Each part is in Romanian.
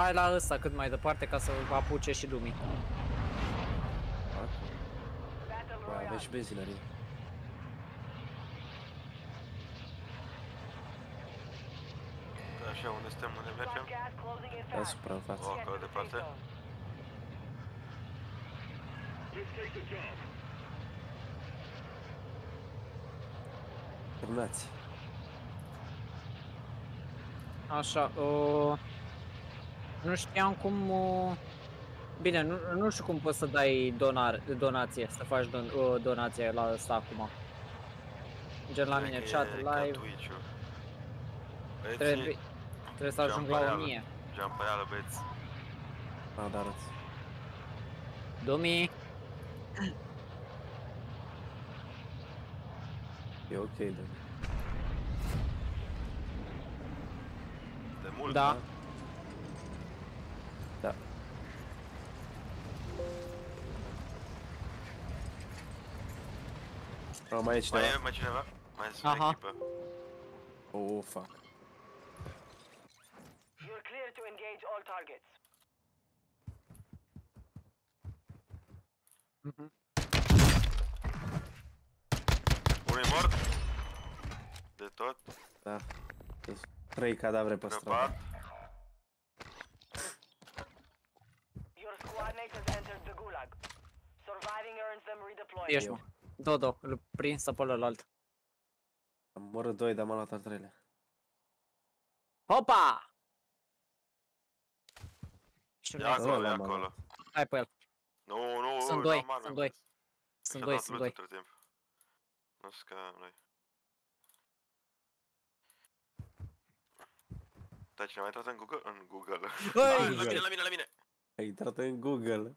Hai la ăsta cât mai departe ca să apuce și lumii. Bă, aveți și benzinărie. Așa, unde suntem, unde mergem? Deasupra în față. O, acolo departe? Terminați. Așa, uh, nu știam cum... Uh, bine, nu, nu știu cum poți să dai donar, donație, să faci don, uh, donație la ăsta acum. Gen la Cred mine, că chat, e ca live, Twitch-ul. Băieții, trebuie, trebuie să ajung la Geampereală. 1000. Geampereală, băieți. A, dar arăți. Domi, E ok, da. De mult, da, Da. Oh, mai e Mai cineva? e mai cineva? Mai sunt Aha. echipă. Oh, fuck. You're clear to engage all targets. Mhm. Unul e mort. De tot. Da. Sunt Trei cadavre pe stradă. Răpat. Your squad mate has entered the gulag. Surviving earns them redeployment. ești mă. Dodo, îl prins pe ălalt. Am omorât doi, dar m-am luat al treilea. Hopa! Și E nu acolo, e Ăla m-a acolo. hai pe el. Nu, nu, Sunt nu, doi, n-am arme. sunt doi. Și-a Sunt doi, dat sunt loot doi. între timp. Nu sunt ca noi. Da, cine a mai intrat în Google? În Google. Băi! Ah, la mine, la mine, la mine! Ai intrat în Google.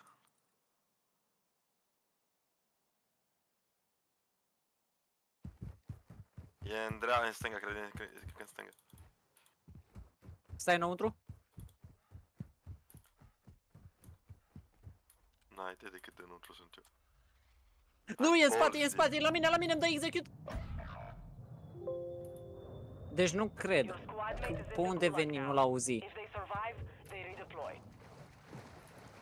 E în dreapta, în stânga, cred, cred, cred că în stânga. Stai înăuntru? N-ai idee de cât de înăuntru sunt eu. Nu, e în spate, e în porți. spate, e la mine, la mine, îmi dă execute. Deci nu cred. Your squad mate is in Pe the unde gulag veni, now. nu-l auzi. If they survive, they redeploy.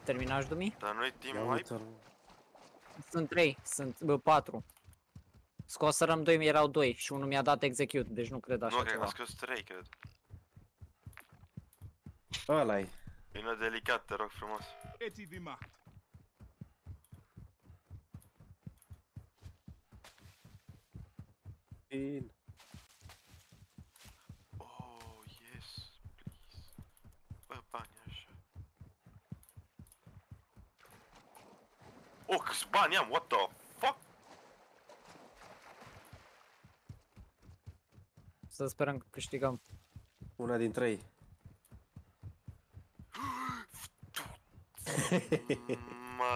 Terminași, Dumi? Dar noi Ia team wipe? uite-l. Sunt trei, sunt bă, patru. Scoserăm doi, erau doi și unul mi-a dat execute, deci nu cred așa Nu, cred că ceva. a scos 3, cred. ăla e. Vino delicat, te rog frumos. Bine. Oh, yes, please. Bă, bani așa. Oh, câți bani am, what the Să sperăm că câștigăm. Una din trei. Mă,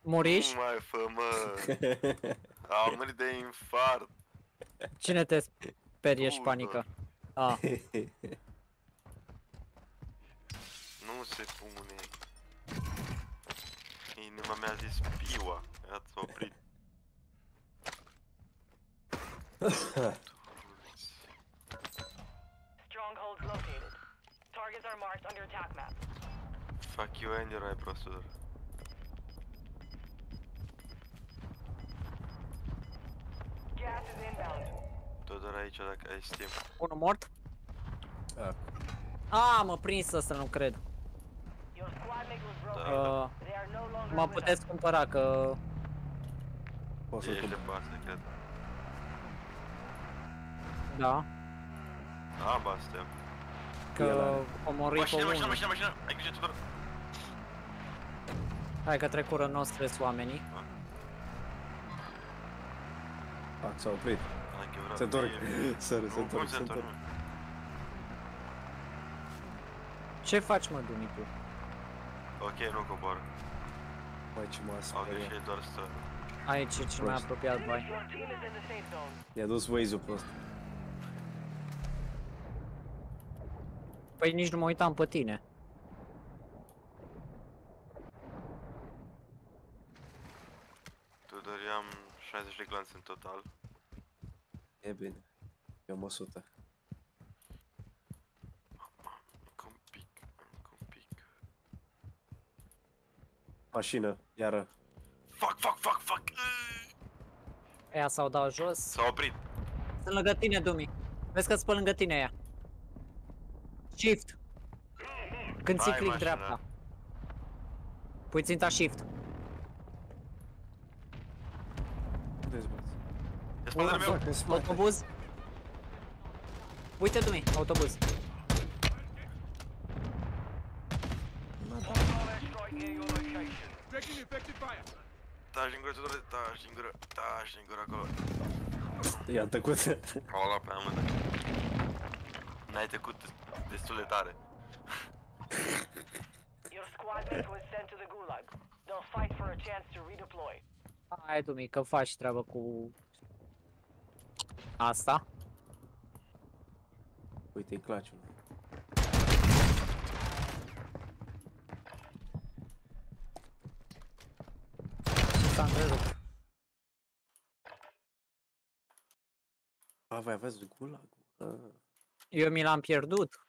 Muriși? nu mai fă, mă. Am murit de infart. Cine te sperie și Tudor. șpanică? A, Nu se pune. Inima mi-a zis piua. Ați oprit. Targets are marked on your attack map. Fuck you and your eye prosudor. Gas is inbound. Tudor aici dacă ai Steam. unul mort? Ah. A, mă prins ăsta, nu cred. Your squad mate was broken. Da. Uh, They are no longer mă with us. puteți cumpăra că... Poți să-l Ești cumpăr. departe, cred. Da, Ah, ba, suntem. Că El are. omori pe Mașină, mașină, unul. mașină, mașină! Ai grijă, Tudor! Hai că trecură nu stres oamenii. Fac, s-a oprit. Hai că vreau Se întorc. fie- Sorry, se Nu, cum întorc, se se întorc? întorc. Ce faci, mă, Dumi, tu? Ok, nu cobor. Mai ce mă Au asupra greșit doar stă. Aici e cel mai Prost. apropiat, bai. Your team is in the safe zone. I-a dus Waze-ul pe Păi nici nu mă uitam pe tine. Tudor, eu 60 de glanțe în total. E bine. Eu am 100. Încă un pic, încă un. Mașină, iară. Fuck, fuck, fuck, fuck! Ea s-au dat jos. S-a oprit. Sunt lângă tine, Dumi. Vezi că-s pe lângă tine ea. Shift. Când ții Hai, click mașină. dreapta. Pui ținta shift. Unde-s, bă? E spatele meu. Fuck, în spate. Autobuz. Uite, Dumi, autobuz. Strike near your location. Taci din gură, Tudore, taci din gură, taci din gură acolo. I-am tăcut. Au luat pe amândă. N-ai tăcut destul de tare. Your squad mate was sent to the gulag. They'll fight for a chance to redeploy. Hai, Dumi, că faci treabă cu... Asta. Uite-i claciul. Și s-a întrerupt. A, voi aveți gulag? Ah. Eu mi l-am pierdut.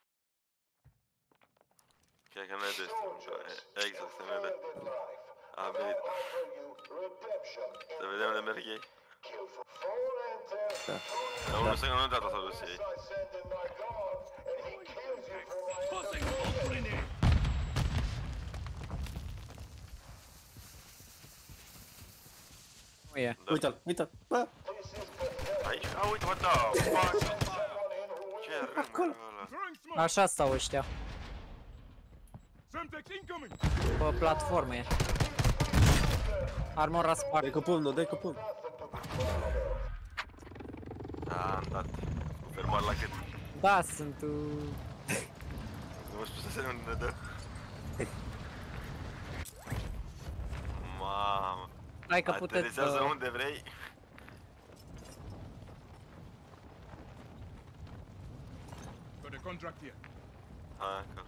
Cred că nu e destul. Exact, se vede. A venit. Să vedem unde merg ei. Da. Dar unul să nu data dus ei. Nu e. Da. Uite-l, uite-l. Bă, Aici? A, uite, what the fuck? Ce rând ăla? Așa stau ăștia. Pe platformă e. Armora spart. dai cu pumnul, dai cu pumnul. Da, am dat. Cu fermoar la cât. Da, sunt... Uh... Nu mă spus să unde ne dă. Mamă. Hai că puteți Aterizează să... unde vrei. Got a contract here. Hai că...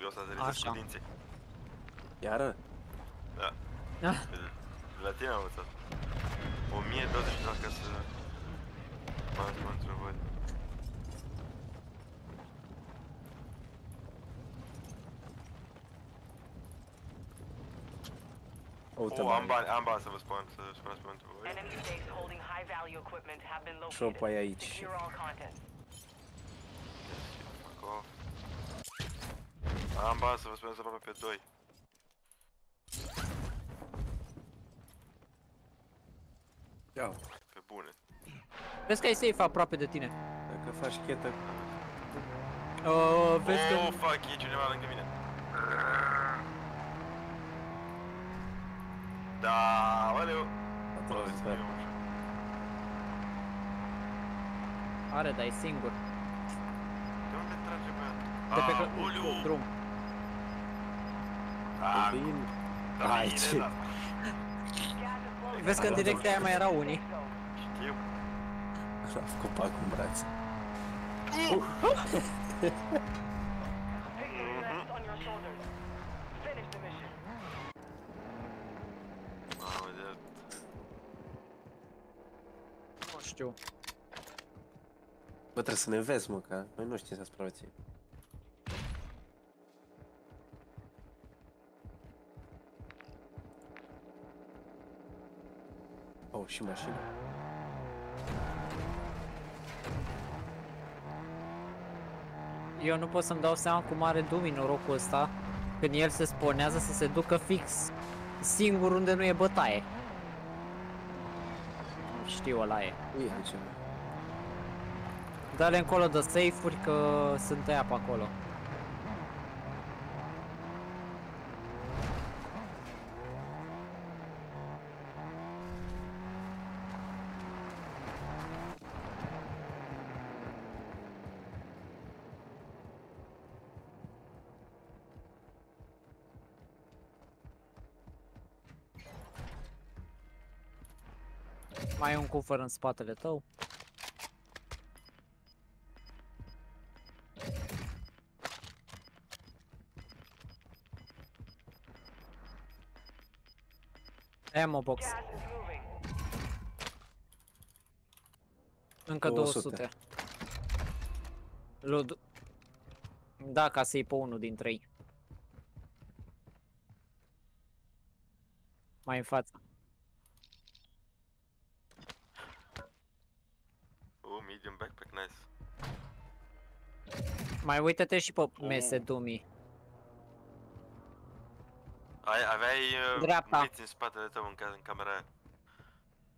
Eu o să aterizez Așa. cu dinții. Iară? Da. Ah. De de la tine am învățat. 1020 ca să... Mă mă întrebări. Uite, Oh, mă, am bani, am bani să vă spun, să spuneți pe întrebări. Enemy stakes holding high value equipment have been located. Shop ai aici. Secure all content. Fuck off. Am bani să vă spuneți aproape pe 2. Ia, Pe bune. Vezi că e safe aproape de tine. dacă faci chetă, Uh, vezi oh, că... fuck, e cineva lângă mine. Da, aleu. a transfer. Are, dar e singur. De unde trage băiatul? De pe Ah, că- uliu. drum. Ah, Vin. da, Hai, bine, ce- da. Gas is closing. Vezi că în direcția aia mai erau unii. Știu. Am făcut pac în braț. Victory rests on your shoulders. Finish the mission. Mamă, de... Nu știu. Bă, trebuie să ne vezi, mă, că noi nu știm să supraviețuim. Oh, și mașină. Eu nu pot să-mi dau seama cum are Dumi norocul ăsta când el se sponează să se ducă fix singur unde nu e bătaie. Nu Știu, ăla e. Ui, altceva. Dă-le încolo de safe-uri că sunt ăia pe acolo. Mai e un cover în spatele tău. Ammo box. Încă 200. 200. Lud... Da, ca să iei pe unul dintre ei. Mai în față. Mai uită-te și pe Oh. mese, Dumi. Ai, aveai uh, Dreapta. muniții în spatele tău în, ca, în camera aia.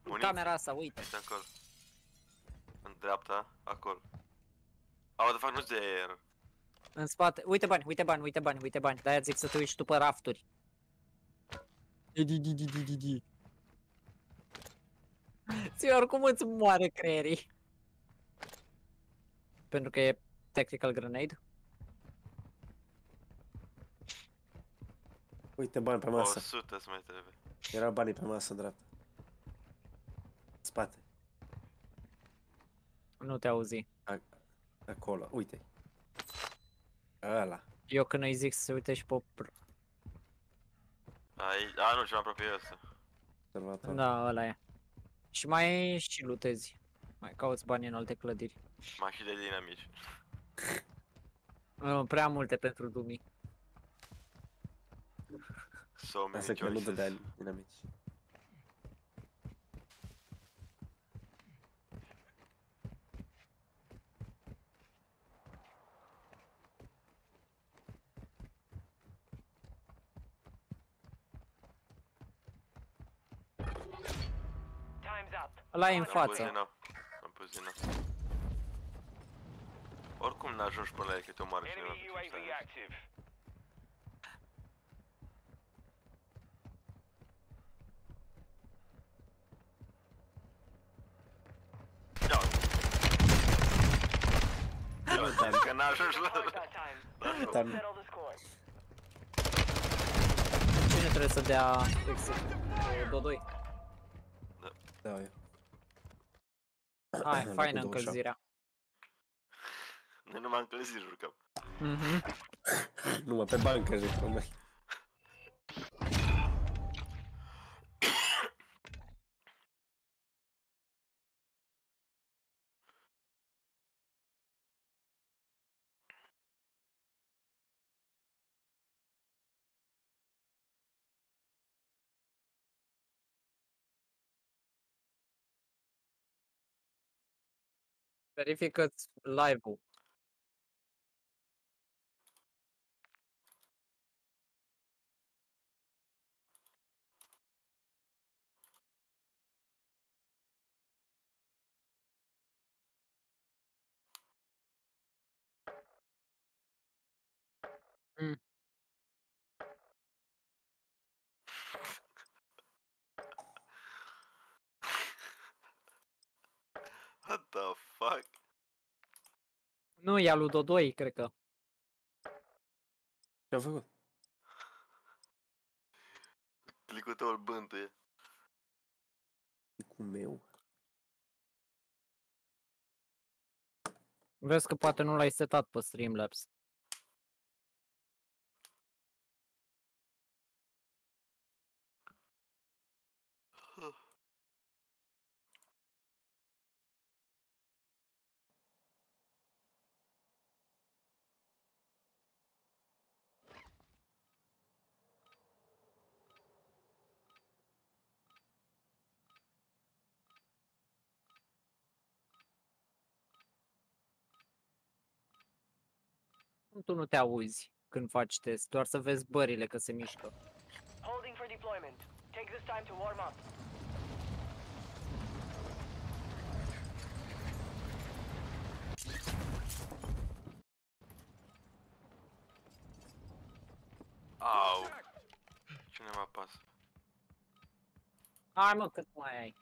Muniții. Camera asta, uite. Uite acolo. În dreapta, acolo. Au, de fapt nu de aer. În spate. Uite bani, uite bani, uite bani, uite bani. De-aia zic să te uiți și tu pe rafturi. Di, di, di, di, di, di, di. Ție oricum îți moare creierii. Pentru că e tactical grenade. Uite bani pe masă. 100 să mai trebuie. Erau banii pe masă dreapta. Spate. Nu te auzi. A- Acolo, uite. Ăla. Eu când îi zic să se uite și pe... pr- Ai, a, nu, cel mai aproape e ăsta. Observator. Da, ăla e. Și mai și lutezi. Mai cauți bani în alte clădiri. Mai și de dinamici. Nu, prea multe pentru Dumi. So many Asta că nu choices. dădea dinamici. Time's up. Ăla e în Am pus față. din nou. Am pus din nou. Oricum n-ajungi până la el câte omoară cineva. Enemy pe ce UAV stai. active. Ia. Ia, Că n-ajungi la... Point that time. la- Dar- Settle the score. Cine trebuie să dea exit? Dodoi. Da, eu. Hai, Locul faină 27. încălzirea. Noi nu m-am încălzit, jucăm. Mhm. Numai pe bancă jucăm noi. Verifică-ți live-ul. Mm. What the fuck? Nu, e al lui Dodoi, cred că. Ce-am făcut? Clicul tău îl bântuie. Cu meu. Vezi că poate nu l-ai setat pe Streamlabs. Tu nu te auzi când faci test, doar să vezi bările că se mișcă. Holding for deployment. Take this time to warm up. Au. Cine mă apasă? Hai mă, cât mai ai?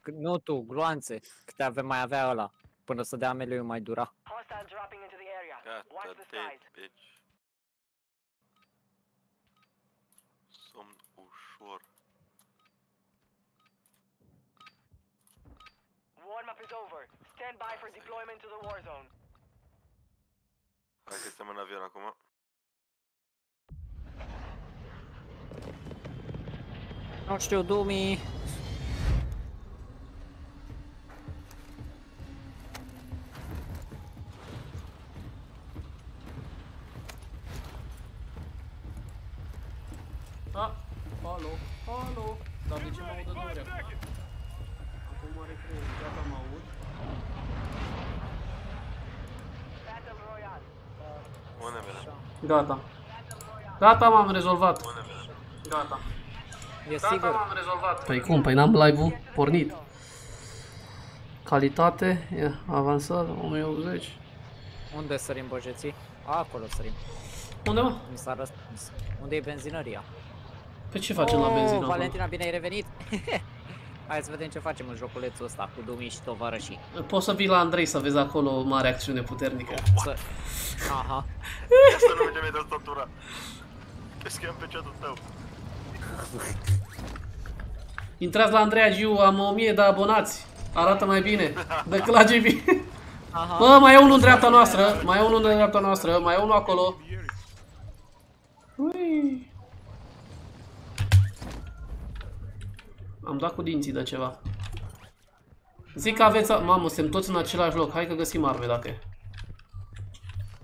Cât, nu tu, gloanțe, câte ave mai avea ăla, până să dea ameliu mai dura. Hostile dropping into the. Watch the dead, skies. bitch. Somn ușor. Warm up is over. Stand by for deployment to the war zone. Hai că suntem în avion acum. Nu știu, Dumi, Gata. Gata, m-am rezolvat. Unde vede? Gata. E Gata, sigur. m-am rezolvat. Păi cum? Păi n-am live-ul pornit. Calitate, ia, avansat, 1080. Unde sărim băjeții? A, acolo sărim. Unde mă? Mi s-a răspuns. Unde e benzinăria? Pe ce facem la Oh, benzină acolo? Valentina, bine ai revenit! Hai să vedem ce facem în joculețul ăsta cu Dumi și tovarășii. Poți să vii la Andrei să vezi acolo o mare acțiune puternică. Să... Aha. Asta nu merge mie de statura. Te scriam pe chatul tău. Intrați la Andreea Giu, am 1000 de abonați. Arată mai bine. Dă la GB. Aha. Bă, mai e unul în dreapta noastră. Mai e unul în dreapta noastră. Mai e unul acolo. The area. Ui. Am dat cu dinții de ceva. Zic că aveți... a- Mamă, suntem toți în același loc. Hai că găsim arme dacă e.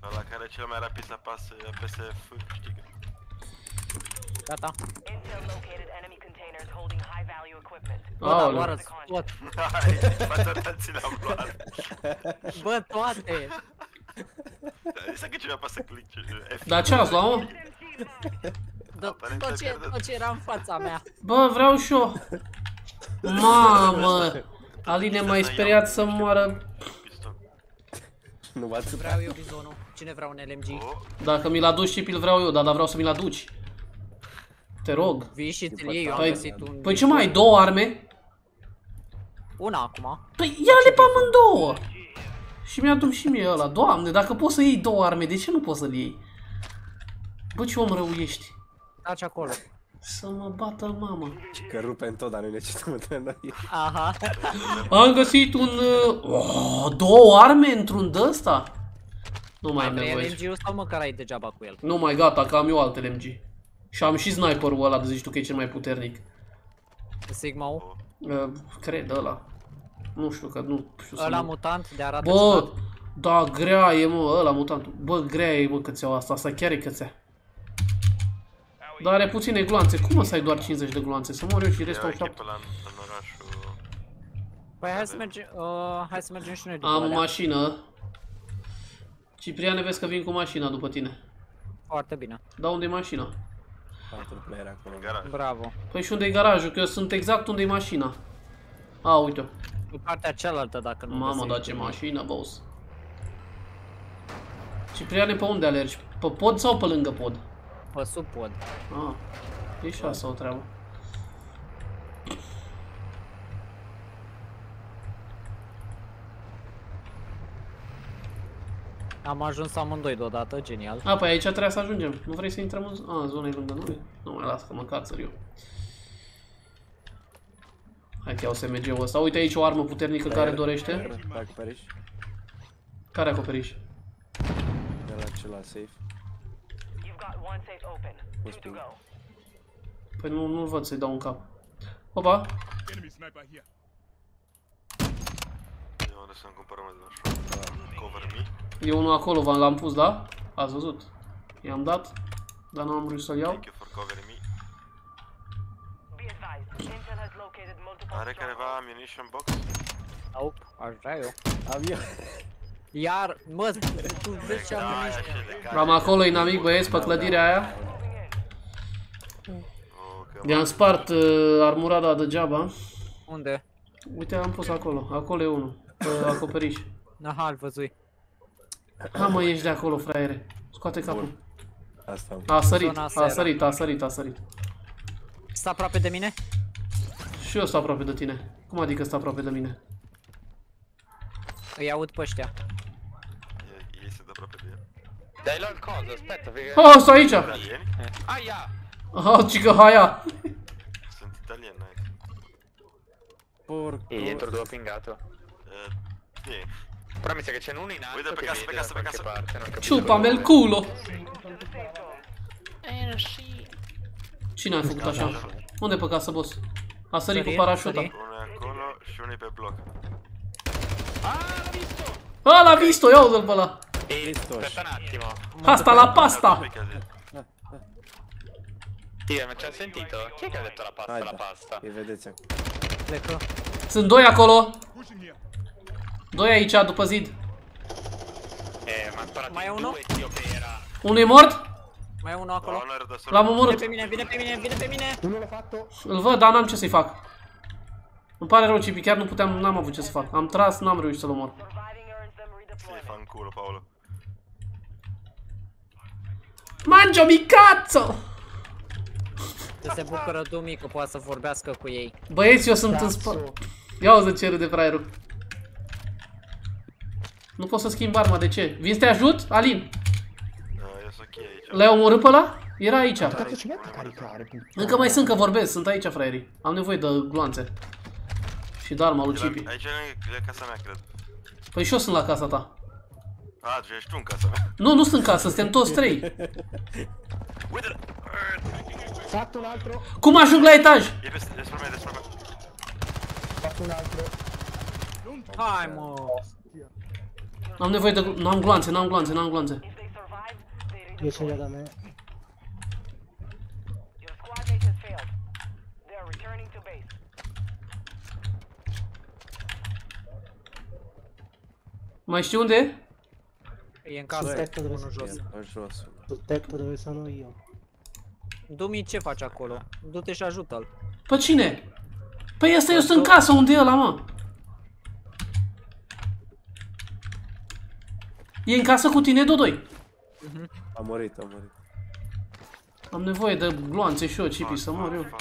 La care cel mai rapid să apase, apese F, câștigă. Gata. Intel located enemy containers holding high value equipment. Bă, dar Aoleu. oară tot. Hai, bateți le-am luat. Bă, toate! Să că cineva apasă click F. Dar ce ați luat, mă? Tot, Aparent tot, ai ce, pierdut. tot ce era în fața mea. Bă, vreau și eu. Mamă! Aline m-ai speriat să moară. Piston. Nu m-a atât. Vreau eu bizonul. Cine vrea un LMG? Oh, Dacă mi-l aduci și îl vreau eu, dar, dar vreau să mi-l aduci. Te rog. Vii și ți-l iei, eu am Păi, găsit un... păi ce mai ai? Două arme? Una acum. Păi ia-le pe amândouă! Și mi-adu și mie ăla. Doamne, dacă poți să iei două arme, de ce nu poți să-l iei? Bă, ce om rău ești. Taci acolo. Să mă bată mama. Că rupem tot, dar noi ne cităm între noi. Aha. Am găsit un... Uh, oh, două arme într-un de ăsta? Nu mai Mai am vrei nevoie. LMG-ul sau măcar ai degeaba cu el? Nu mai gata, că am eu alt LMG. Și am și sniperul ăla, de zici tu că e cel mai puternic. Sigma-ul? Uh, cred ăla. Nu știu că nu știu să Ăla mă... mutant de arată Bă, ciudat? da, grea e, mă, ăla mutantul. Bă, grea e, mă, cățeaua asta, asta chiar e cățea. Dar are puține gloanțe. Cum o să ai doar 50 de gloanțe? Să mor eu și e restul o au 7. echipă la, în orașul... Păi hai să mergem, uh, hai să mergem și noi după Am alea. mașină. Cipriane, vezi că vin cu mașina după tine. Foarte bine. Da, unde e mașina? Patru player acolo. În garaj. Bravo. Păi și unde e garajul? Că eu sunt exact unde e mașina. A, uite-o. Pe partea cealaltă dacă nu Mamă, găsești da ce nimic. mașină, boss. Cipriane, pe unde alergi? Pe pod sau pe lângă pod? Pe sub pod. Ah, e și asta o treabă. Am ajuns amândoi deodată, genial. A, păi aici trebuie să ajungem. Nu vrei să intrăm în... A, zona e lângă noi? Nu mai las că mă cațăr eu. Hai că iau SMG-ul ăsta. Uite aici o armă puternică care dorește. Pe acoperiș. Care acoperiș? De la celălalt safe. Open. Good to go. Păi nu, nu văd să-i dau un cap. Opa! Enemy sniper here. De unde să-mi cumpărăm de la shop? Cover me. E unul acolo, v- l-am pus, da? Ați văzut? I-am dat, dar nu am reușit să-l iau. Thank you for cover me. Be advised, Intel has located multiple Are careva strongholds. ammunition box? Nope, aș vrea eu. Am eu. Iar, mă, tu vezi ce am Da, venit. aia și de care. Am acolo inamic, băieți, pe clădirea aia. Oh, că I-am spart uh, armurada degeaba. Unde? Uite, am pus acolo. Acolo e unul. Pe acoperiș. Aha, îl văzui. Ha, mă, ieși de acolo, fraiere. Scoate capul. Asta am. A sărit, Zona a Sera. sărit, a sărit, a sărit. Stă aproape de mine? Și eu sunt aproape de tine. Cum adică stă aproape de mine? Îi aud pe ăștia. Ei- Ei se dă aproape de el. Dai luat coza, aspetta, perché... Oh, sto aici! Italieni? Aia! Oh, cică haia! Sunt italieni, n-ai. Porco. E dietro dove ho pingato. Eh, Sì. Però mi sa che c'è uno in alto Guarda, per che caso, vede per caso, da per qualche caso. parte, non capisco Ciupame il dove. culo! To the safe zone. Cine a făcut așa? Unde pe casă, boss? A sărit cu Sări, parașuta. sări. Uno è acolo și unul e pe bloc. A, l-a visto, ia uite-l pe ăla. E aspetta un attimo. Asta la pasta! Pe cazet. Dio, ma ci ha sentito? Chi è che ha detto la pasta, Hai la da. pasta? Îi vedeți acum. Plecă. Sunt doi acolo. Pushing here. Doi aici, după zid. Eh, ma ha sparato Ma è in uno? due, zio, che era... Unul e mort. Mai e unul acolo. No, nu era de L-am solo. Vine omorât. pe mine, vine pe mine, vine pe mine. Uno l'ho fatto. Îl văd, dar n-am ce să-i fac. Îmi pare rău, Cipi, chiar nu puteam, n-am avut ce să fac. Am tras, n-am reușit să-l omor. Surviving earns them Sì, redeployment. fanculo Paolo. Mangia-mi cazzo! Să se bucură Dumi că poate să vorbească cu ei. Băieți, eu sunt în spate. Ia uzi ce râde fraierul. Nu pot să schimb arma, de ce? Vin să te ajut? Alin, No, io so chi è. Cioè. l-ai omorât pe ăla? Era aici. Cazzo ci mette a caricare? puttana? Încă mai sunt că vorbesc, sunt aici fraierii. Am nevoie de gloanțe. Și de arma lui Cipi. Aici e casa mea, cred. Păi și eu sunt la casa ta. Ah, tu ești tu în casa mea. Nu, nu sunt în casă, suntem toți trei. Uite! Fatto un altro. Cum ajung la etaj? E despre despre me, despre me. Fatto un altro. Hai mă. Am nevoie de... gl- N-am gloanțe, n-am gloanțe, n-am gloanțe. If they survive, they Io ce l'ho redeploy. da me. Your squad mate has failed. They are returning to base. Mai știi unde e? E în casă, Aspetta, dove unul jos. Pe jos. Sul tetto dove sono io. Dumi, ce faci acolo? Du-te și ajută-l. Pe cine? Păi ăsta eu sunt în casă, unde e ăla, mă? E în casă cu tine, Dodoi. A murit, a murit. Am nevoie de gloanțe și eu, Cipi, să mor eu. You're out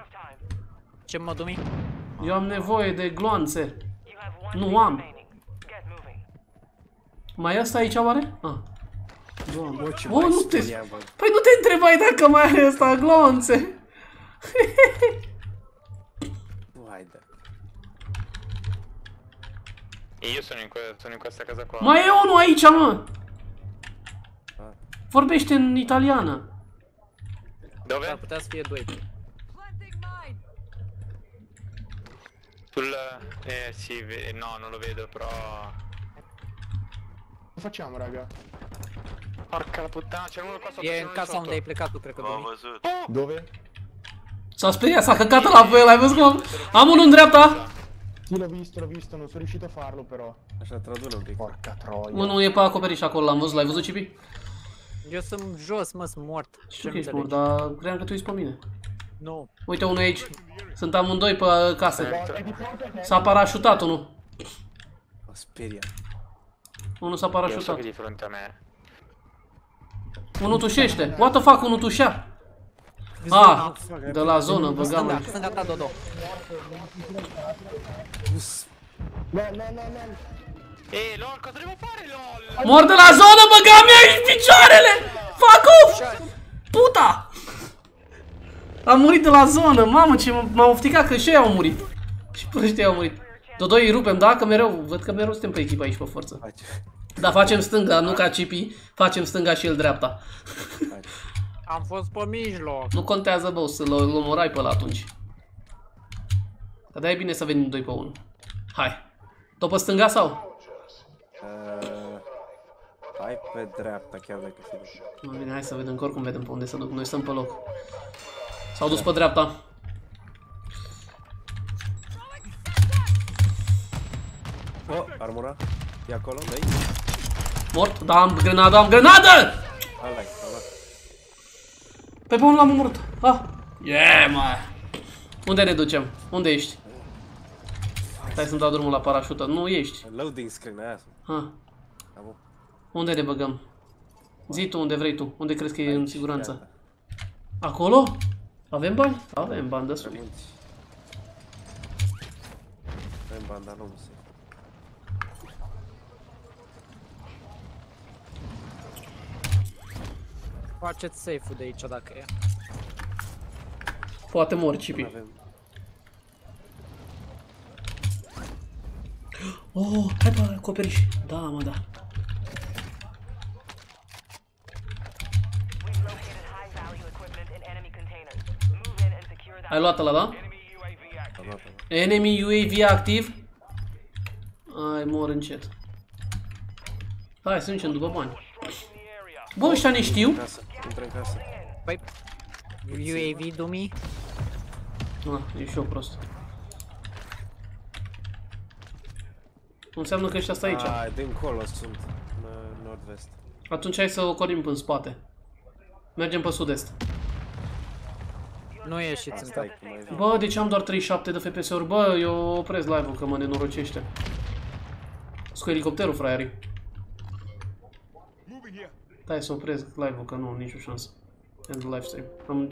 of time. Ce mă, Dumi? Eu am nevoie de gloanțe. You have one Nu team am. Remaining. Get moving. Mai e ăsta aici, oare? Ah. Doamne. Bă, ce Bă, mai nu te... speria, bă. Păi nu te întrebai dacă mai are ăsta gloanțe. Nu, haide. E io sono in, que- sono in questa casa qua. Mai e unul aici, mă. Ah. Vorbește în italiană. Ar Dove? putea să fie doi. Sul... Eh sì, ve- no, non lo vedo, però... Lo facciamo, raga? Porca la puttana, c'è uno qua sotto, E c'è în uno casa sotto. unde ai plecat tu, cred că, V-am Dumi. văzut. Dove? S-a speriat, s-a căcat la pe el, ai văzut cum? Am unul în dreapta. Sì, l'ho visto, l'ho visto, non sono riuscito a farlo però. Așa, tradună un pic. Porca troia. Unul e pe acoperiș acolo, l-am văzut, l-ai văzut, Cipi? Eu sunt jos, mă, sunt mort. Știu că Ce ești mort, dar credeam că tu ești pe mine. Nu. Uite unul e aici. Sunt amândoi pe casă. E di fronte a te. S-a parașutat unul. Mă speria. Unul s-a Io so parașutat. che di fronte a me. Unul tușește. What the fuck, unul tușea. Ah, de la zonă, băgam Stânga, aici. stânga ta, Dodo. No, no, no, no. Eh, LOL, cosa devo fare, LOL? Mor de la zonă, băgam aici picioarele! Fuck off! Puta! Am murit de la zonă, mamă ce m- m-am ofticat că și ei au murit. Și pe ăștia au murit. Dodoi îi rupem, da? Că mereu, văd că mereu suntem pe echipă aici pe forță. Face. Dar facem stânga, nu ca Cipi, facem stânga și el dreapta. Face. Am fost pe mijloc. Nu contează, bă, o să-l îl omorai pe ăla atunci. Dar da e bine să venim 2 pe 1. Hai. Tot pe stânga sau? Uh, hai pe dreapta, chiar dacă se duce. Nu, bine, hai să vedem, că oricum vedem pe unde să duc. Noi stăm pe loc. S-au dus pe dreapta. Oh, armura. E acolo, dai? Mort, da, am grenadă, am grenadă! Ăla e, ăla. Pe bun l-am omorât. Ah. Yeah, mă. Unde ne ducem? Unde ești? Stai să-mi dau drumul la parașută. Nu ești. Loading screen, aia sunt. Ha. Am Unde ne băgăm? Zi tu unde vrei tu. Unde crezi că e în siguranță? Gata. Acolo? Avem bani? Avem bani destui. Mulți. Avem banda, nu se. Faceți safe-ul de aici dacă e. Poate mor, Nu Cipi. avem. Oh, hai pe acoperiș. Da, mă, da. We've located high value equipment in enemy containers. Move in and secure that. Ai luat la da? Am luat, am luat. Enemy UAV activ. Ai, mor încet. Hai să ducem după bani. Bă, ăștia ne știu. Casă, intră în casă. Păi, UAV dumii? Ah, e și eu prost. Înseamnă că ăștia stă aici. A, dincolo sunt. În uh, nord-vest. Atunci hai să ocolim în spate. Mergem pe sud-est. Nu ieșiți în Stai că mai vin. Bă, de ce am doar 37 de FPS-uri? Bă, eu opresc live-ul că mă nenorocește. Sunt cu elicopterul, fraierii. Moving here. Stai să opresc live-ul că nu, nicio șansă. End live stream. Am